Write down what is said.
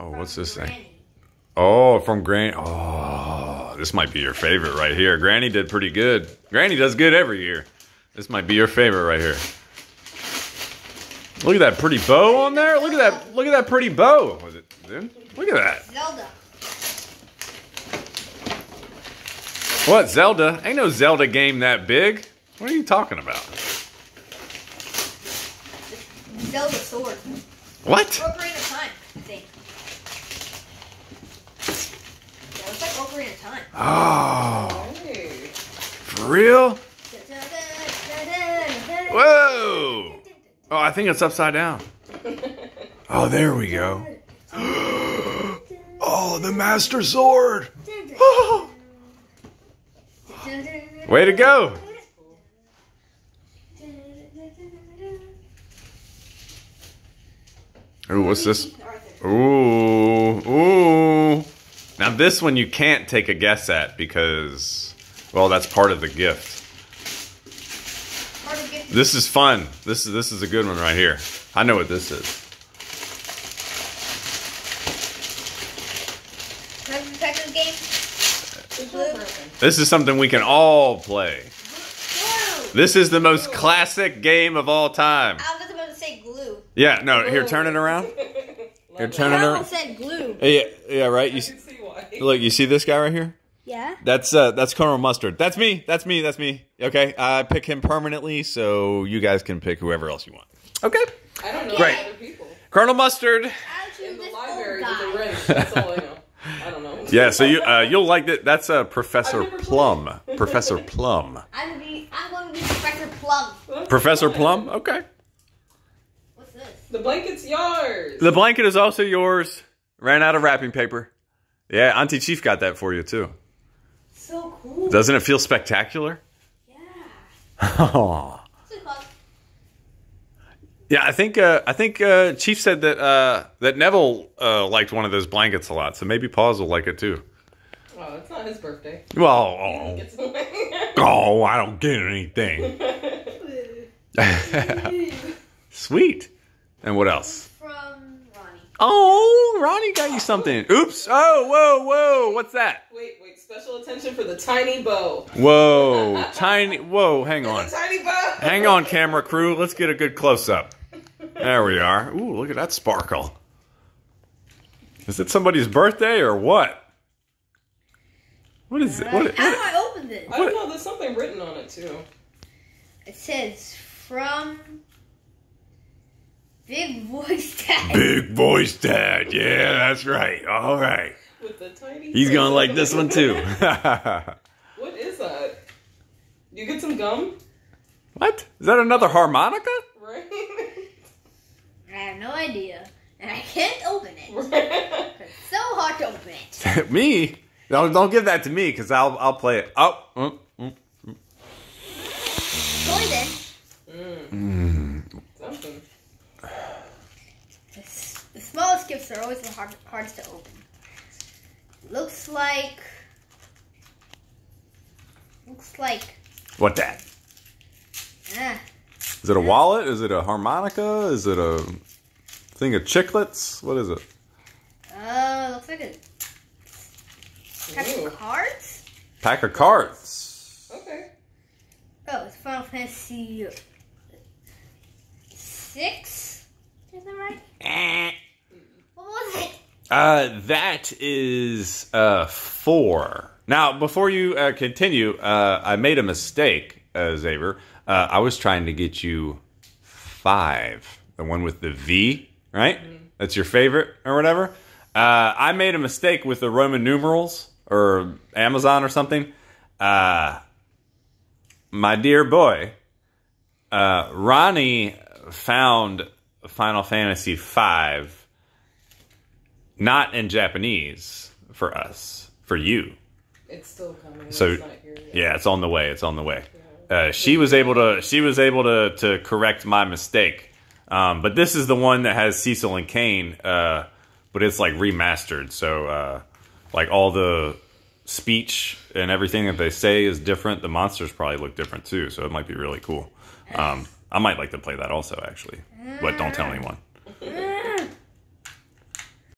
Oh, what's this thing? Oh, from Granny. Oh, this might be your favorite right here. Granny did pretty good. Granny does good every year. This might be your favorite right here. Look at that pretty bow on there. Look at that. Look at that pretty bow. Was it, dude? Look at that. Zelda. What Zelda? Ain't no Zelda game that big. What are you talking about? Zelda sword. What? Ocarina of Time, I think. Yeah, it's like Ocarina of Time. Oh, for real? Whoa! Oh, I think it's upside down. Oh, there we go. Oh, the Master Sword. Way to go. Ooh, what's this? Ooh, ooh. Now this one you can't take a guess at because, well, that's part of the gift. Part of gift. This is fun. This is this is a good one right here. I know what this is. Remember game? It's your person. This is something we can all play. Glue. This is the most classic game of all time. I was about to say glue. Yeah, no, here, turn it around. Here, turn it around. almost said glue. Yeah, yeah, right. You can see why. look, you see this guy right here? Yeah. That's uh, that's Colonel Mustard. That's me. That's me. That's me. Okay, I pick him permanently, so you guys can pick whoever else you want. Okay, I don't know Great. other people. Colonel Mustard. I'll In the library with the guy. wrench. That's all I know. I don't know. Yeah, so you uh, you'll like that. That's uh, Professor I've Plum. Professor Plum. I'm gonna be. I'm gonna be Professor Plum. Professor Plum. Okay. What's this? The blanket's yours. The blanket is also yours. Ran out of wrapping paper. Yeah, Auntie Chief got that for you too. So cool. Doesn't it feel spectacular? Yeah. Oh. What's it called? Yeah, I think uh, I think uh, Chief said that uh, that Neville uh, liked one of those blankets a lot, so maybe Paws will like it too. Oh, it's not his birthday. Well, oh, oh I don't get anything. Sweet. And what else? From Ronnie. Oh, Ronnie got you something. Oops. Oh, whoa, whoa. What's that? wait, wait. Special attention for the tiny bow. Whoa, tiny. Whoa, hang on. The tiny bow. Hang on, camera crew. Let's get a good close up. There we are. Ooh, look at that sparkle. Is it somebody's birthday or what? What is it? What, How do I open this? I don't know. There's something written on it too. It says from Big Voice Dad. Big voice dad. Yeah, that's right. All right. With the tiny. He's gonna like this one too. what is that? You get some gum, what? Is that another harmonica? right? I have no idea, and I can't open it. right. It's so hard to open it. me? Don't don't give that to me because I'll I'll play it. Oh. oh. mm, mm. Poison. Something. The, s- the smallest gifts are always the hard, hardest to open. Looks like. Looks like. What that? Ah, Is it a wallet? Is it a harmonica? Is it a thing of chiclets? What is it? uh, looks like a pack Ooh. of cards. Pack of cards. Okay. Oh, it's Final Fantasy six. Is that right? What was it? Uh, that is uh four. Now, before you uh, continue, uh, I made a mistake, uh, Xavier. Uh, I was trying to get you five, the one with the V, right? That's your favorite or whatever. Uh, I made a mistake with the Roman numerals or Amazon or something. Uh, my dear boy, uh, Ronnie found Final Fantasy V not in Japanese for us, for you. It's still coming. So, it's not here yet. Yeah, it's on the way. It's on the way. Uh, she was able to she was able to to correct my mistake. Um, but this is the one that has Cecil and Kain, uh, but it's like remastered. So uh, like all the speech and everything that they say is different. The monsters probably look different too, so it might be really cool. Um, I might like to play that also, actually, but don't tell anyone.